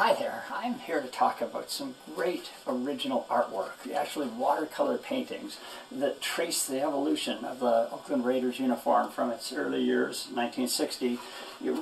Hi there, I'm here to talk about some great original artwork, actually watercolor paintings that trace the evolution of the Oakland Raiders uniform from its early years, 1960,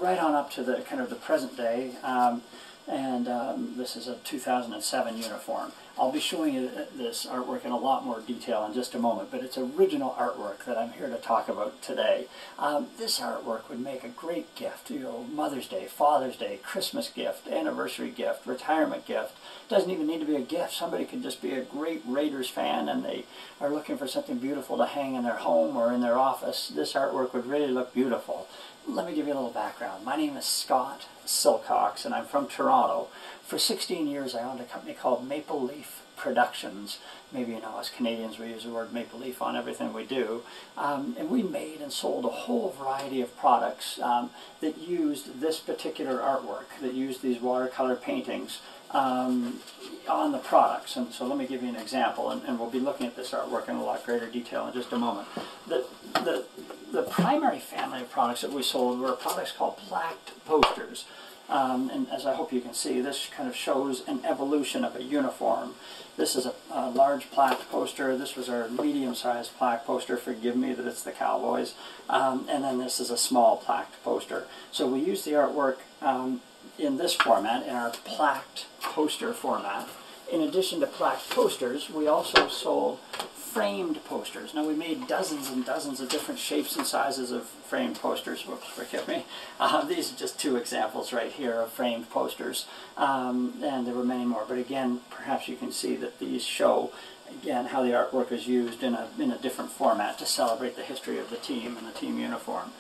right on up to the kind of the present day. Um, and um, this is a 2007 uniform. I'll be showing you this artwork in a lot more detail in just a moment, but it's original artwork that I'm here to talk about today. Um, this artwork would make a great gift, you know, Mother's Day, Father's Day, Christmas gift, anniversary gift, retirement gift. Doesn't even need to be a gift. Somebody could just be a great Raiders fan and they are looking for something beautiful to hang in their home or in their office. This artwork would really look beautiful. Let me give you a little background. My name is Scott Sillcox and I'm from Toronto. For 16 years I owned a company called Maple Leaf Productions. Maybe you know, as Canadians, we use the word maple leaf on everything we do. Um, and we made and sold a whole variety of products um, that used this particular artwork, that used these watercolor paintings um, on the products. And so let me give you an example, and, and, we'll be looking at this artwork in a lot greater detail in just a moment. The, the, the primary family of products that we sold were products called plaqued posters. Um, and as I hope you can see, this kind of shows an evolution of a uniform. This is a, a large plaque poster. This was our medium-sized plaque poster. Forgive me that it's the Cowboys. Um, and then this is a small plaque poster. So we use the artwork um, in this format, in our plaqued poster format. In addition to plaque posters, we also sold framed posters. Now we made dozens and dozens of different shapes and sizes of framed posters. Whoops, forgive me. Uh, these are just two examples right here of framed posters. Um, and there were many more. But again, perhaps you can see that these show again how the artwork is used in a, in a different format to celebrate the history of the team and the team uniform.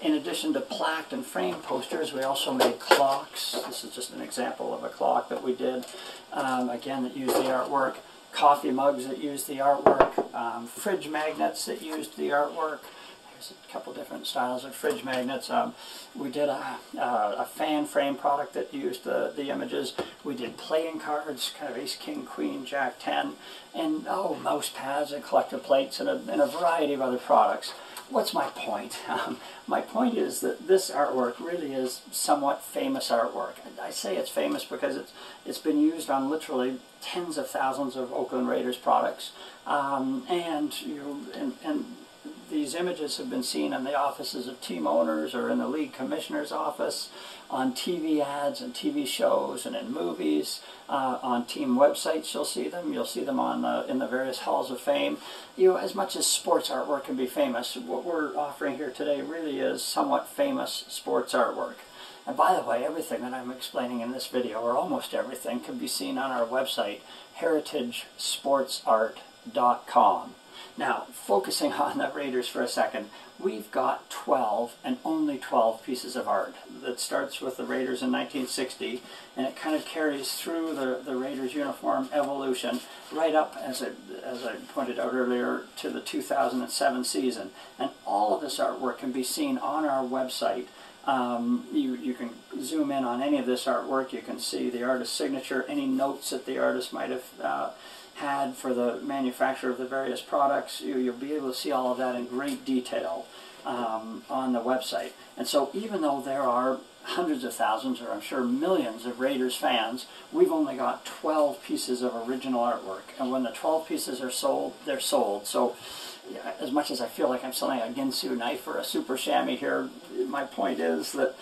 In addition to plaqued and framed posters, we also made clocks. This is just an example of a clock that we did, um, again, that used the artwork coffee mugs that used the artwork, um, fridge magnets that used the artwork. A couple different styles of fridge magnets. Um, we did a, uh, a, fan frame product that used the, the images. We did playing cards, kind of ace, king, queen, jack, ten, and oh, mouse pads and collector plates and a, and a variety of other products what's my point? Um, my point is that this artwork really is somewhat famous artwork. I say it's famous because it's it's been used on literally tens of thousands of Oakland Raiders products, um, and you and, and these images have been seen in the offices of team owners or in the league commissioner's office, on TV ads and TV shows and in movies, uh, on team websites you'll see them. You'll see them on the, in the various halls of fame. You know, as much as sports artwork can be famous, what we're offering here today really is somewhat famous sports artwork. And by the way, everything that I'm explaining in this video, or almost everything, can be seen on our website, heritagesportsart.com. Now, focusing on the Raiders for a second, we've got 12 and only 12 pieces of art that starts with the Raiders in 1960 and it kind of carries through the, the Raiders uniform evolution right up, as I, as I pointed out earlier, to the 2007 season. And all of this artwork can be seen on our website. Um, you, you can zoom in on any of this artwork. You can see the artist's signature, any notes that the artist might have uh, had for the manufacture of the various products. You, will be able to see all of that in great detail um, on the website. And so even though there are hundreds of thousands, or I'm sure millions of Raiders fans, we've only got 12 pieces of original artwork. And when the 12 pieces are sold, they're sold. So as much as I feel like I'm selling a Ginsu knife or a super chamois here, my point is that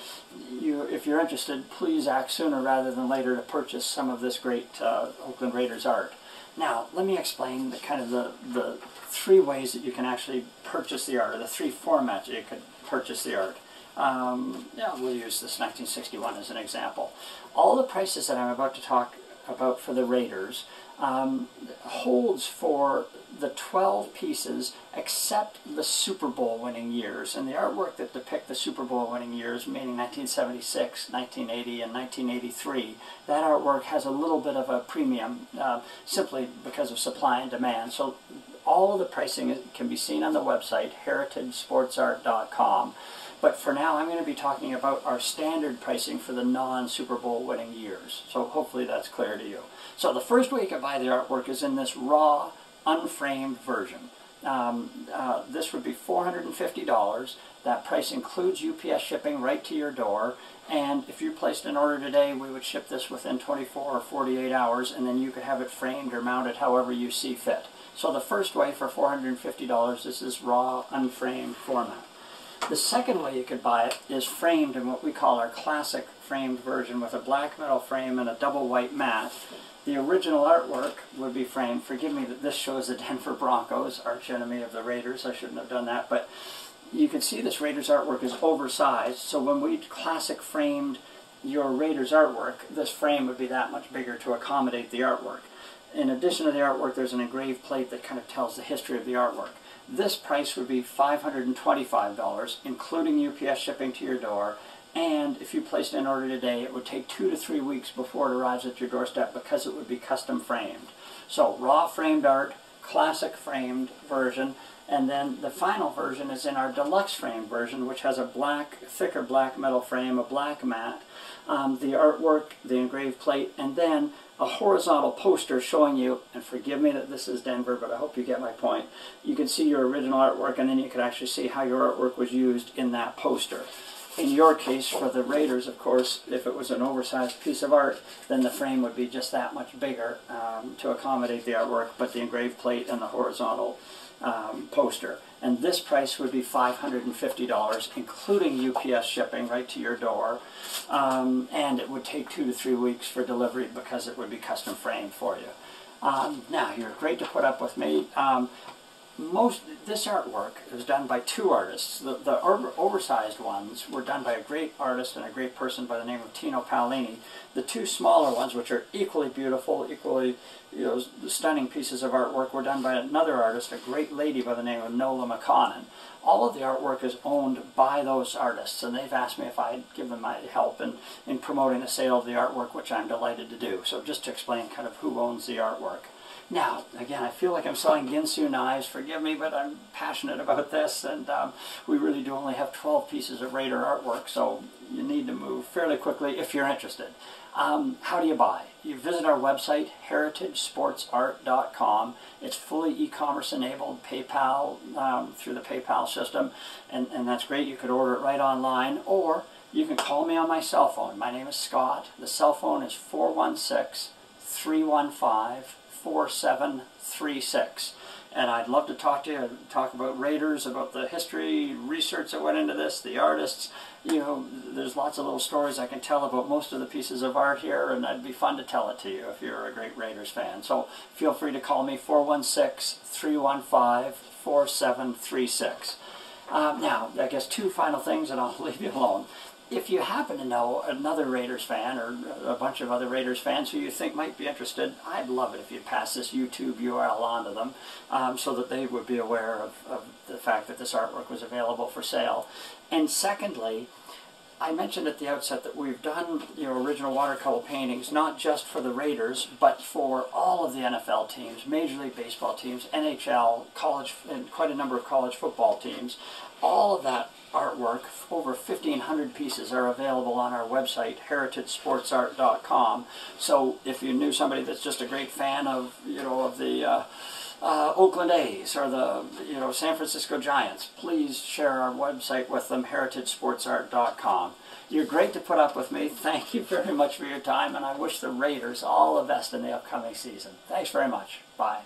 you, if you're interested, please act sooner rather than later to purchase some of this great uh, Oakland Raiders art. Now, let me explain the kind of the, the three ways that you can actually purchase the art, or the three formats you could purchase the art. Um, yeah, we'll use this 1961 as an example. All the prices that I'm about to talk about for the Raiders um, holds for the 12 pieces except the Super Bowl winning years. And the artwork that depict the Super Bowl winning years, meaning 1976, 1980, and 1983, that artwork has a little bit of a premium uh, simply because of supply and demand. So all of the pricing can be seen on the website, heritagesportsart.com. But for now, I'm going to be talking about our standard pricing for the non-Super Bowl winning years. So hopefully that's clear to you. So the first way you can buy the artwork is in this raw, unframed version. Um, uh, this would be $450. That price includes UPS shipping right to your door, And if you placed an order today, we would ship this within 24 or 48 hours, and then you could have it framed or mounted however you see fit. So the first way for $450 is this raw, unframed format. The second way you could buy it is framed in what we call our classic framed version with a black metal frame and a double white mat. The original artwork would be framed. Forgive me that this shows the Denver Broncos, arch enemy of the Raiders. I shouldn't have done that, but you can see this Raiders artwork is oversized. So when we classic framed your Raiders artwork, this frame would be that much bigger to accommodate the artwork. In addition to the artwork, there's an engraved plate that kind of tells the history of the artwork. This price would be $525, including UPS shipping to your door, and if you placed an order today, it would take two to three weeks before it arrives at your doorstep because it would be custom framed. So raw framed art, classic framed version, and then the final version is in our deluxe frame version, which has a black, thicker black metal frame, a black mat, um, the artwork, the engraved plate, and then a horizontal poster showing you, and forgive me that this is Denver, but I hope you get my point. You can see your original artwork, and then you can actually see how your artwork was used in that poster in your case, for the Raiders, of course, if it was an oversized piece of art, then the frame would be just that much bigger um, to accommodate the artwork, but the engraved plate and the horizontal um, poster. And this price would be $550, including UPS shipping right to your door. Um, and it would take two to three weeks for delivery because it would be custom framed for you. Um, now, you're great to put up with me. Um, most this artwork is done by two artists. The, the over, oversized ones were done by a great artist and a great person by the name of Tino Paolini. The two smaller ones, which are equally beautiful, equally you know, stunning pieces of artwork, were done by another artist, a great lady by the name of Nola McConnon. All of the artwork is owned by those artists, and they've asked me if I'd give them my help in, in promoting the sale of the artwork, which I'm delighted to do. So just to explain kind of who owns the artwork. Now, again, I feel like I'm selling Ginsu knives. Forgive me, but I'm passionate about this, and um, we really do only have 12 pieces of Raider artwork, so you need to move fairly quickly if you're interested. Um, how do you buy? You visit our website, heritagesportsart.com. It's fully e-commerce enabled, PayPal, um, through the PayPal system, and, and that's great. You could order it right online, or you can call me on my cell phone. My name is Scott. The cell phone is 416 315 4736. And I'd love to talk to you, talk about Raiders, about the history, research that went into this, the artists. You know, there's lots of little stories I can tell about most of the pieces of art here, and it'd be fun to tell it to you if you're a great Raiders fan. So feel free to call me 416 315 4736. Um, now, I guess two final things, and I'll leave you alone if you happen to know another Raiders fan or a bunch of other Raiders fans who you think might be interested, I'd love it if you'd pass this YouTube URL on to them um, so that they would be aware of, of the fact that this artwork was available for sale. And secondly, I mentioned at the outset that we've done your original watercolor paintings not just for the Raiders, but for all of the NFL teams, Major League Baseball teams, NHL, college, and quite a number of college football teams. All of that artwork, over 1,500 pieces, are available on our website, heritagesportsart.com. So if you knew somebody that's just a great fan of, you know, of the uh, uh, Oakland A's or the, you know, San Francisco Giants, please share our website with them, heritagesportsart.com. You're great to put up with me. Thank you very much for your time, and I wish the Raiders all the best in the upcoming season. Thanks very much. Bye.